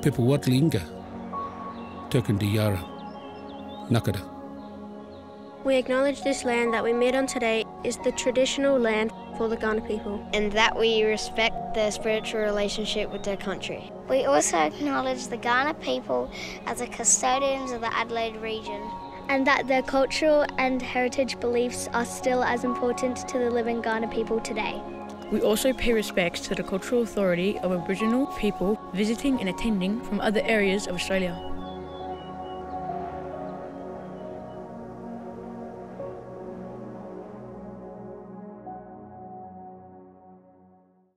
Pepu wat linga, tokendi yara, nakada. Nakada. We acknowledge this land that we meet on today is the traditional land for the Ghana people. And that we respect their spiritual relationship with their country. We also acknowledge the Ghana people as the custodians of the Adelaide region. And that their cultural and heritage beliefs are still as important to the living Ghana people today. We also pay respects to the cultural authority of Aboriginal people visiting and attending from other areas of Australia.